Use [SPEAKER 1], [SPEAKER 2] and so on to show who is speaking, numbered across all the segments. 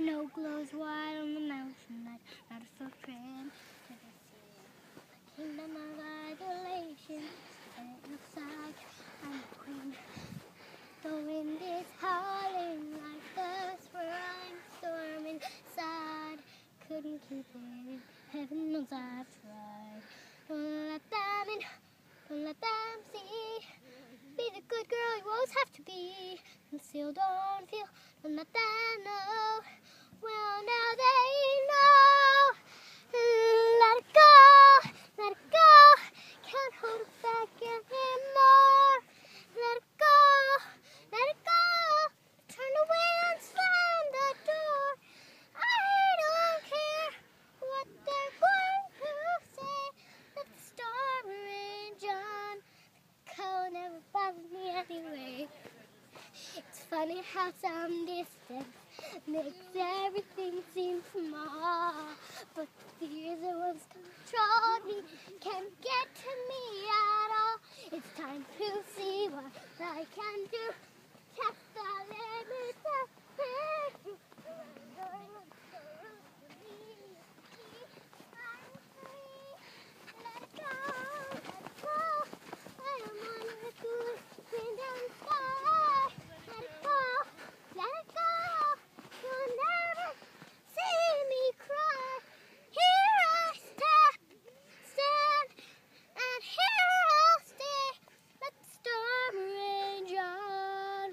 [SPEAKER 1] snow glows white on the mountain night, not a footprint to. The kingdom of isolation, and it looks like I'm a queen. The wind is howling like the spring storm inside. Couldn't keep it heaven knows I've tried. Don't let them in, don't let them see. Be the good girl you always have to be. Conceal, don't feel, don't let them know. Well, now they know. Let it go, let it go. Can't hold it back anymore. Let it go, let it go. Turn away and slam the door. I don't care what they're going to say. Let the storm rage on. Cold never bothered me anyway. It's funny how some distance makes everything seem small. But the fears that once controlled me can't get to me at all. It's time to see what I can do. Test the limits of faith. Let it go, let it go. I am on the good wind and sky. Let it go, let it go. You'll never see me cry. Here I step, stand, and here I'll stay. Let the storm rage on.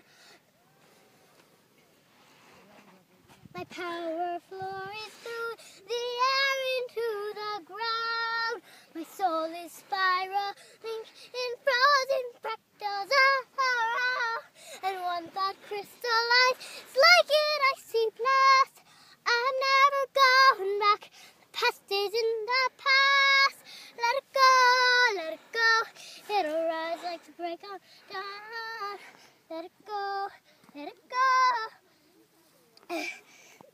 [SPEAKER 1] My power flows through the air into the ground. My soul is spiraling in frozen fractals around. And one thought crystallized, it's like it I see blast. I'm never going back. The past is in the past. Let it go, let it go. It'll rise like the break of dawn. Let it go, let it go.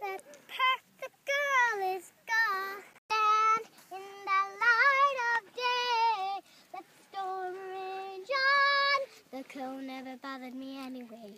[SPEAKER 1] That perfect girl is gone. Stand in the light of day. Let the storm rage on. The cold never bothered me anyway.